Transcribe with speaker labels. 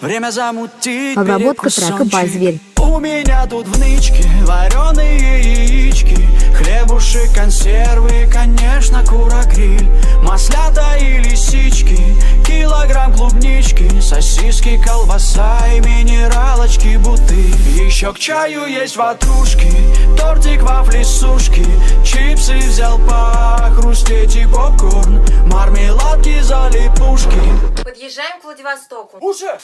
Speaker 1: Время замутить
Speaker 2: Обработка трека «Базверь».
Speaker 1: У меня тут в нычке вареные яички Хлебушек, консервы, конечно, кура-гриль Маслята и лисички, килограмм клубнички Сосиски, колбаса и минералочки, буты Еще к чаю есть ватрушки, тортик, вафли, сушки Чипсы взял похрустеть и попкорн Мармеладки, залипушки
Speaker 3: Подъезжаем к Владивостоку.
Speaker 1: Уже!